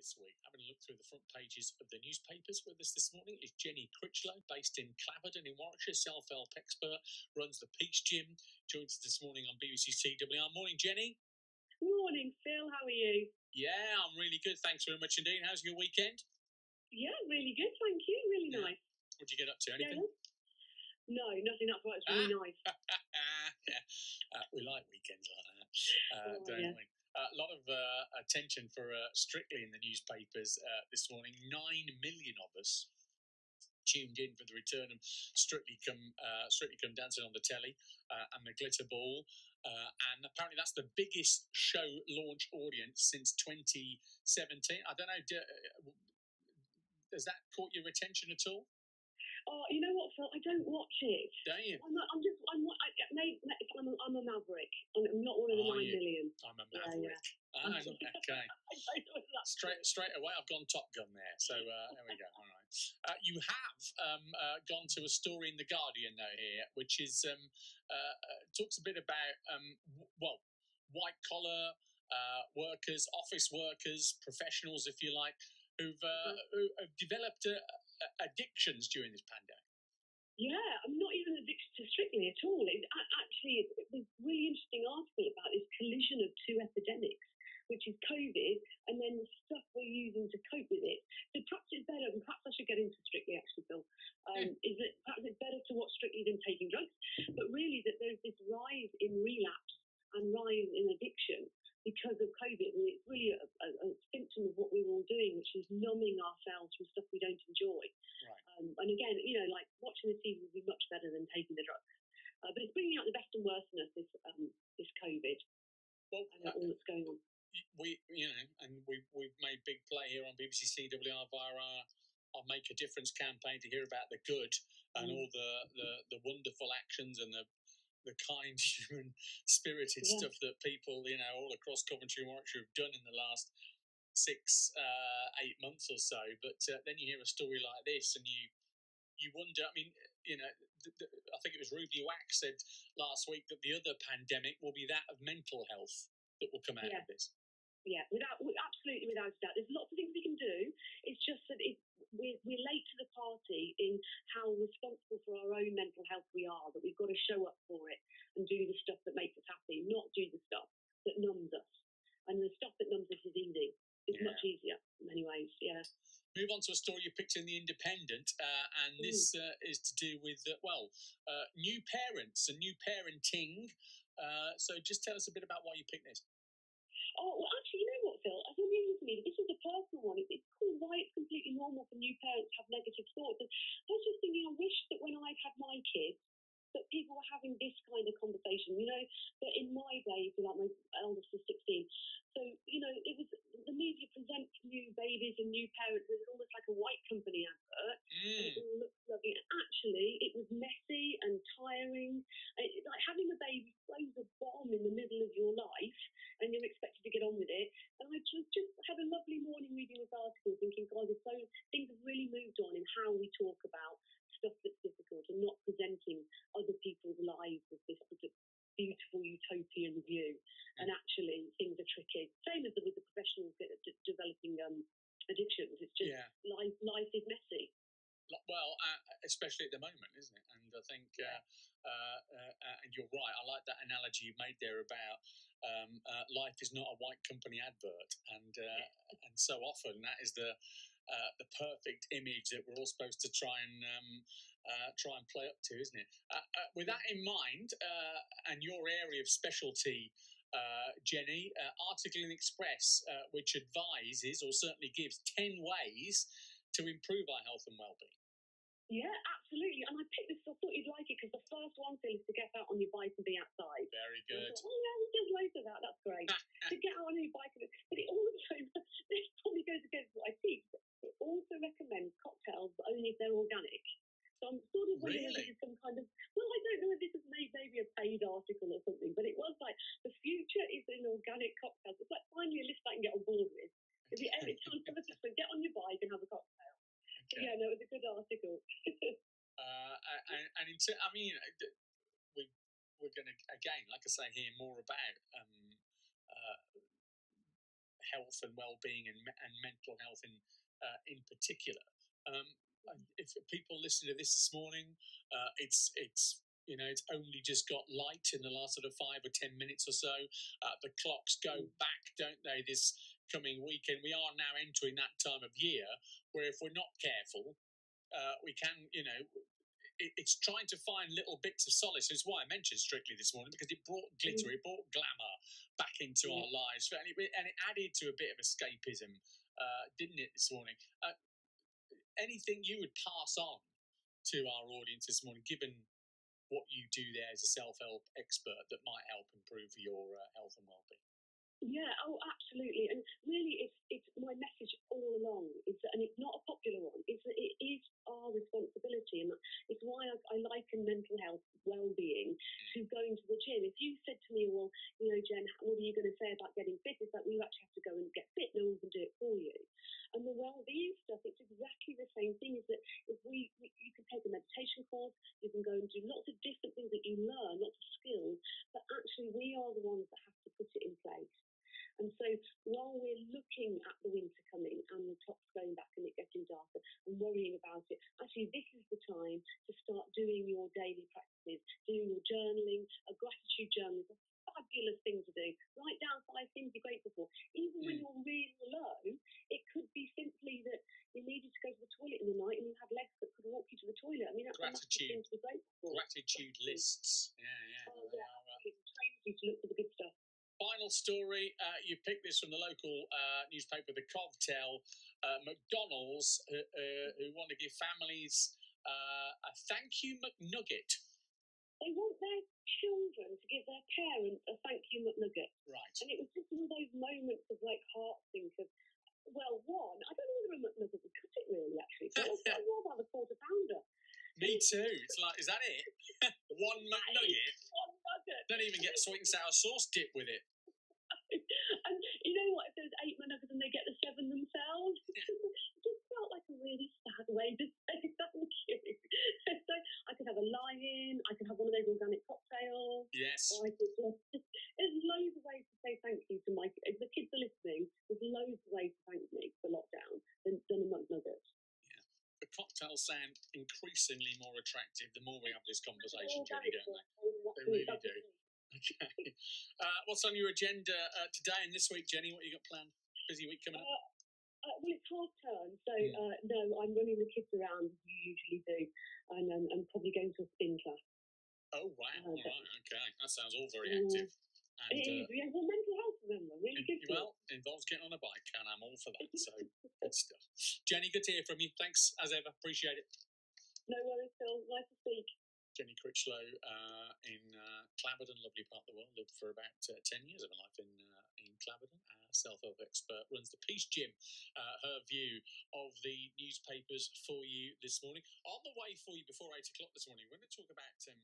this week. Having a look through the front pages of the newspapers with us this morning is Jenny Critchlow, based in Claverdon in Warwickshire, self-help expert, runs the Peace Gym, joins us this morning on BBC CWR. Morning, Jenny. Morning, Phil. How are you? Yeah, I'm really good. Thanks very much indeed. How's your weekend? Yeah, really good. Thank you. Really Yeah. nice. What'd you get up to? Yeah. Anything? No, nothing. That's why it's really nice. yeah, uh, we like weekends like that, uh, Oh, don't yeah. we? A lot of uh, attention for uh, Strictly in the newspapers uh, this morning. Nine million of us tuned in for the return of Strictly Come uh, Strictly Come Dancing on the telly uh, and the Glitter Ball, uh, and apparently that's the biggest show launch audience since 2017. I don't know. Do, has that caught your attention at all? Oh, you know what, Phil? I don't watch it. Don't you? I'm, not, I'm just. I'm. I, may, may- I'm, a, I'm a maverick. I'm I'm not one of the Are nine you? million. I'm a maverick. Ah, okay. Don't know whether that's Straight straight away, I've gone Top Gun there. So uh, there we go. All right. Uh, you have um, uh, gone to a story in the Guardian though here, which is um, uh, uh, talks a bit about um, w- well, white collar uh, workers, office workers, professionals, if you like, who've uh, who have developed uh, addictions during this pandemic. Yeah, I'm not even addicted to Strictly at all. It, actually, was a really interesting article about this collision of two epidemics, which is COVID and then the stuff we're using to cope with it. So perhaps it's better, and perhaps I should get into Strictly actually, Phil, um, is that perhaps it's better to watch Strictly than taking drugs, but really that there's this rise in relapse and rise in addiction because of COVID, and it's really a, a, a symptom of what we're all doing, which is numbing ourselves from stuff we don't enjoy. Right. Um, and again, you know, like watching the TV would be much better than taking the drugs. Uh, but it's bringing out the best and worst in us, this, um, this COVID Well, and uh, all that's going on. we you know, and we we've made big play here on BBC CWR via our, our Make a Difference campaign to hear about the good and Mm. all the, the the wonderful actions and the the kind, human spirited Yeah. stuff that people you know all across Coventry and Warwickshire have done in the last six uh, eight months or so. But uh, then you hear a story like this and you you wonder. I mean, you know, th- th- I think it was Ruby Wax said last week that the other pandemic will be that of mental health that will come out Yeah. of this. Yeah, without wi- absolutely without a doubt. There's lots of things we can do. It's just that it, we're, we're late to the party in how responsible for our own mental health we are. That we've got to show up for it and do the stuff that makes us happy, not do the stuff that numbs us. And the stuff that numbs us is easy. It's Yeah. much easier in many ways. Yeah. Move on to a story you picked in the Independent, uh, and this uh, is to do with uh, well, uh, new parents and new parenting. Uh, so just tell us a bit about why you picked this. Oh, well, actually, you know what, Phil? To this is a personal one. It's, called Why It's Completely Normal for New Parents to Have Negative Thoughts. And I was just thinking, I wish that when I had my kids, people were having this kind of conversation. You know, that in my day, like, my eldest was 16. So, you know, it was the media presents new babies and new parents as almost like a white company advert and Mm, it all looks lovely. And actually, it was messy and tiring. It's like having a baby throws a bomb in the middle of your life, and you're expected to get on with it. And I just, just had a lovely morning reading this article, thinking, God, so things have really moved on in how we talk about stuff that's difficult, and not presenting other people's lives as this sort of beautiful utopian view. And actually, things are tricky. Same as with the professionals developing um, addictions. It's just yeah. life. Life is messy. Well, uh, especially at the moment, isn't it? And I think, uh, uh, uh, uh, and you're right. I like that analogy you made there about um, uh, life is not a white company advert, and uh, and so often that is the uh, the perfect image that we're all supposed to try and um, uh, try and play up to, isn't it? Uh, uh, with that in mind, uh, and your area of specialty. Uh, Jenny, uh, article in Express, uh, which advises or certainly gives 10 ways to improve our health and well-being. Yeah, absolutely. And I picked this. I thought you'd like it because the first one Phil, is to get out on your bike and be outside. Very good. thought, oh yeah, there's loads of that. That's great. to get out on your bike, and, but it also this probably goes against what I teach. But It also recommends cocktails, but only if they're organic. So I'm sort of wondering if Really? some kind of well, I don't know if this is made maybe a paid article or something, but it was like the future is in organic cocktails. It's like finally a list I can get on board with. If you every time someone just get on your bike and have a cocktail. So Okay. yeah, no, it was a good article. Uh, and, and in ter- I mean, know, we we're going to again, like I say, hear more about um, uh, health and well-being and, and mental health in uh, in particular. Um, if people listen to this this morning, uh, it's it's you know it's only just got light in the last sort of five or ten minutes or so. Uh, the clocks go back, don't they? This coming weekend, we are now entering that time of year where if we're not careful, uh, we can you know. it- It's trying to find little bits of solace. It's why I mentioned Strictly this morning because it brought glitter, it brought glamour back into our lives, and it, and it added to a bit of escapism, uh, didn't it? This morning, uh, anything you would pass on to our audience this morning, given what you do there as a self-help expert, that might help improve your uh, health and well-being? Yeah, oh, absolutely. And really, it's it's my message all along is that, and it's not a popular one. Is that it is our responsibility, and it's why I, I liken mental health, well-being, mm. to going to the gym. If you said to me, well, you know, Jen, what are you going to say about getting fit? It's like we actually have to go and get fit. No one can do it for you. And the well-being stuff, it's exactly the same thing. Is that if we, we you can take a meditation course, you can go and do lots of different things that you learn, lots of skills, but actually we are the ones that have to put it in place. And so while we're looking at the winter coming and the clock's going back and it getting darker and worrying about it, actually this is the time to start doing your daily practices, doing your journaling. A gratitude journal is a fabulous thing to do. Write down five things you're grateful for. Even when Mm. you're really low, it could be simply that you needed to go to the toilet in the night and you had legs that could walk you to the toilet. I mean, that's a massive thing Gratitude. to be grateful for. Gratitude lists. Yeah, yeah. Oh, they yeah. are, uh, It trains you to look for the good stuff. Final story. Uh, you picked this from the local uh, newspaper, the Covtel. Uh, McDonald's, uh, uh, who want to give families uh, a thank you McNugget. They want their children to give their parents a thank you McNugget. Right. And it was just one of those moments of like heart sink of, well, one, I don't know whether a McNugget would cut it really, actually. So I'd I'd rather have a quarter pounder. Me too. It's like, is that it? One McNugget. One nugget. Don't even get sweet and sour sauce dip with it. and you know what? If there's eight McNuggets and they get the seven themselves, it just felt like a really sad way to say thank you. so I could have a lion, I could have one of those organic cocktails. Yes. I there's loads of ways to say thank you to my if the kids are listening. There's loads of ways to thank me for lockdown than, than a McNugget. The cocktails sound increasingly more attractive the more we have this conversation, Jenny, don't they? They really do. Okay. Uh, what's on your agenda uh, today and this week, Jenny? What you got planned? Busy week coming up? Uh, well, it's half term, so Hmm. uh, no, I'm running the kids around as you usually do, and um, I'm probably going to a spin class. Oh, wow. All right. Okay. That sounds all very active. And, It is, uh, yeah, well, mental health, remember, really good. for it. well, involves getting on a bike, and I'm all for that. So, good stuff. Jenny, good to hear from you. Thanks as ever. Appreciate it. No worries, Phil. Nice to speak. Jenny Critchlow uh, in uh, Claverdon, lovely part of the world. Lived for about uh, 10 years of her life in, uh, in Claverdon. Uh, Self help expert, runs the Peace Gym. Uh, her view of the newspapers for you this morning. On the way for you before 8 o'clock this morning, we're going to talk about um,